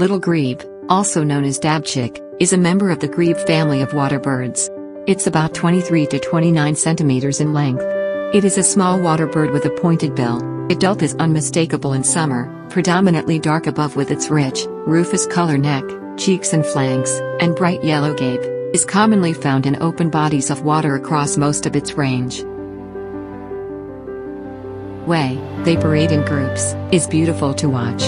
Little grebe, also known as dabchick, is a member of the grebe family of water birds. It's about 23 to 29 centimeters in length. It is a small water bird with a pointed bill. Adult is unmistakable in summer, predominantly dark above with its rich, rufous color neck, cheeks and flanks, and bright yellow gape, is commonly found in open bodies of water across most of its range. Way, they parade in groups, is beautiful to watch.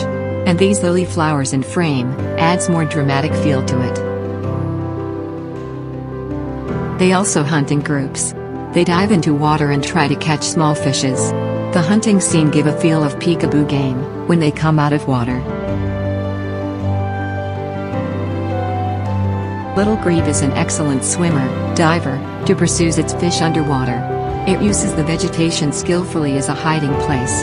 And these lily flowers in frame, adds more dramatic feel to it. They also hunt in groups. They dive into water and try to catch small fishes. The hunting scene give a feel of peekaboo game, when they come out of water. Little grebe is an excellent swimmer, diver, to pursues its fish underwater. It uses the vegetation skillfully as a hiding place.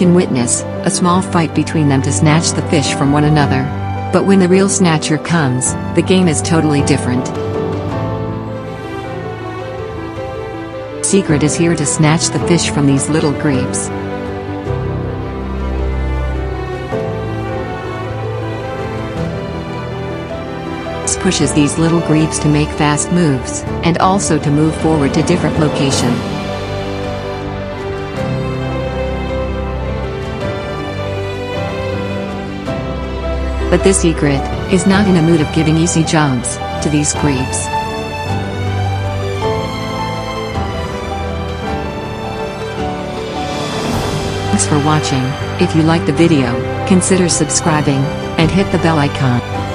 Can witness a small fight between them to snatch the fish from one another. But when the real snatcher comes, the game is totally different. Secret is here to snatch the fish from these little grebes. pushes these little grebes to make fast moves, and also to move forward to different location. But this egret is not in a mood of giving easy jobs to these grebes. Thanks for watching. If you like the video, consider subscribing and hit the bell icon.